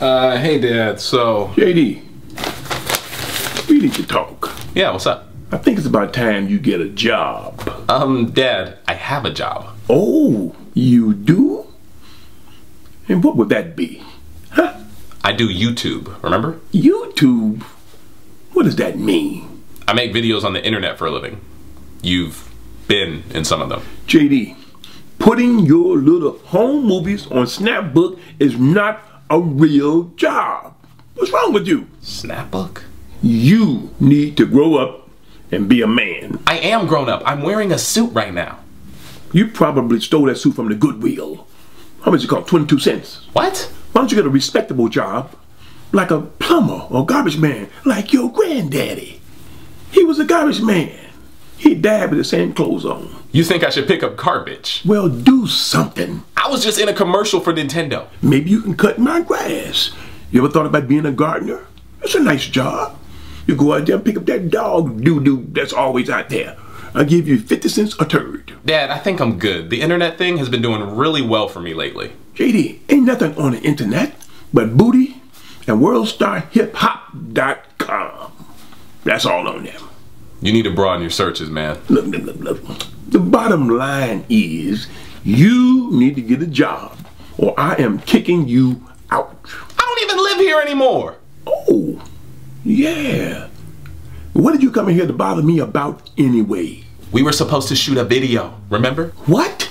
Uh, hey, Dad. So, JD, we need to talk. yeah, what's up? I think it's about time you get a job. Um, Dad, I have a job. Oh, you do? And what would that be? Huh? I do YouTube, remember? YouTube? What does that mean? I make videos on the internet for a living. You've been in some of them. JD, putting your little home movies on Snapbook is not a real job. What's wrong with you? Snapbook? You need to grow up and be a man. I am grown up. I'm wearing a suit right now. You probably stole that suit from the Goodwill. How much it cost? 22 cents. What? Why don't you get a respectable job like a plumber or garbage man like your granddaddy? He was a garbage man. He died with the same clothes on. You think I should pick up garbage? Well, do something. I was just in a commercial for Nintendo. Maybe you can cut my grass. You ever thought about being a gardener? It's a nice job. You go out there and pick up that dog doo doo that's always out there. I'll give you 50 cents a turd. Dad, I think I'm good. The internet thing has been doing really well for me lately. JD, ain't nothing on the internet but booty and worldstarhiphop.com. That's all on them. You need to broaden your searches, man. Look, look, look, look. The bottom line is you need to get a job or I am kicking you out. I don't even live here anymore. Oh, yeah. What did you come in here to bother me about anyway? We were supposed to shoot a video, remember? What?